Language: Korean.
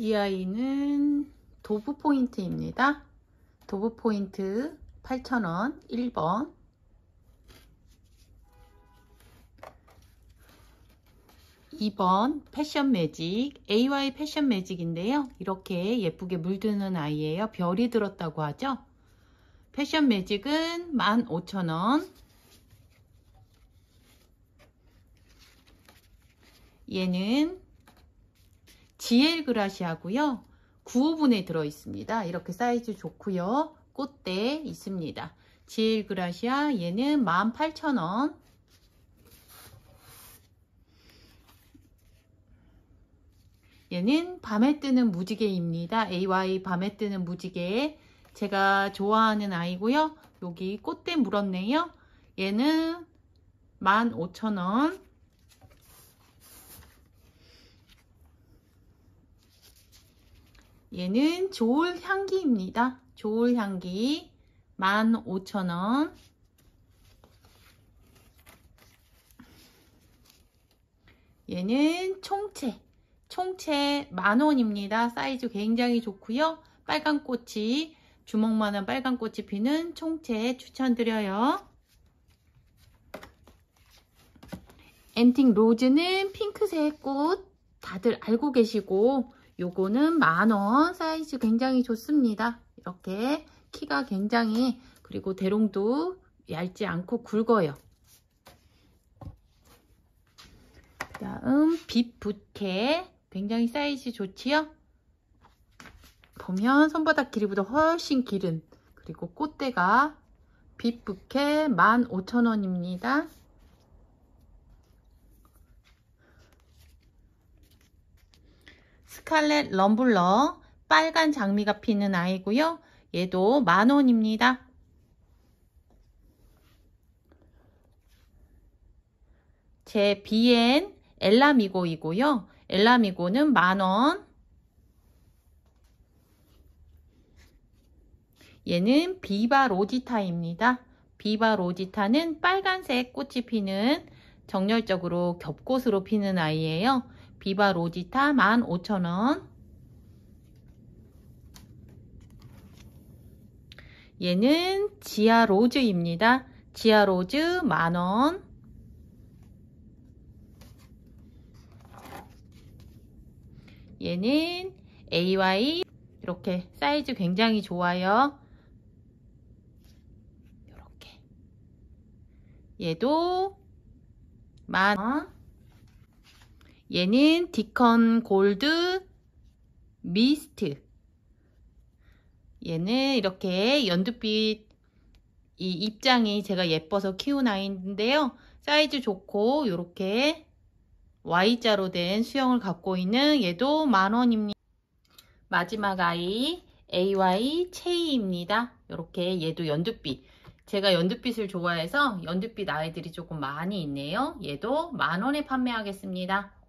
이 아이는 도브 포인트입니다. 도브 포인트 8,000원 1번 2번 패션 매직 AY 패션 매직인데요. 이렇게 예쁘게 물드는 아이예요. 별이 들었다고 하죠. 패션 매직은 15,000원 얘는 GL 그라시하고요. 9호분에 들어있습니다. 이렇게 사이즈 좋고요. 꽃대 있습니다. GL 그라시아 얘는 18,000원 얘는 밤에 뜨는 무지개입니다. AY 밤에 뜨는 무지개 제가 좋아하는 아이고요. 여기 꽃대 물었네요. 얘는 15,000원 얘는 조울 향기입니다. 조울 향기 15,000원 얘는 총채 총채 만원입니다. 사이즈 굉장히 좋고요. 빨간 꽃이 주먹만한 빨간 꽃이 피는 총채 추천드려요. 앤틱 로즈는 핑크색 꽃 다들 알고 계시고 요거는 만원 사이즈 굉장히 좋습니다. 이렇게 키가 굉장히 그리고 대롱도 얇지 않고 굵어요. 그 다음 빛 붓케 굉장히 사이즈 좋지요? 보면 손바닥 길이보다 훨씬 길은 그리고 꽃대가 빛 붓케 15,000원입니다. 스칼렛 럼블러 빨간 장미가 피는 아이고요. 얘도 만원입니다. 제 비엔 엘라미고이고요. 엘라미고는 만원. 얘는 비바 로지타입니다. 비바 로지타는 빨간색 꽃이 피는 정열적으로 겹꽃으로 피는 아이예요. 비바 로지타 15,000원. 얘는 지아 로즈입니다. 지아 로즈 만원. 얘는 AY 이렇게 사이즈 굉장히 좋아요. 이렇게. 얘도 만원 얘는 디컨 골드 미스트 얘는 이렇게 연두빛 이 입장이 제가 예뻐서 키운 아이인데요. 사이즈 좋고 이렇게 Y자로 된 수영을 갖고 있는 얘도 만원입니다. 마지막 아이 AY 체이입니다. 이렇게 얘도 연두빛. 제가 연두빛을 좋아해서 연두빛 아이들이 조금 많이 있네요. 얘도 만원에 판매하겠습니다.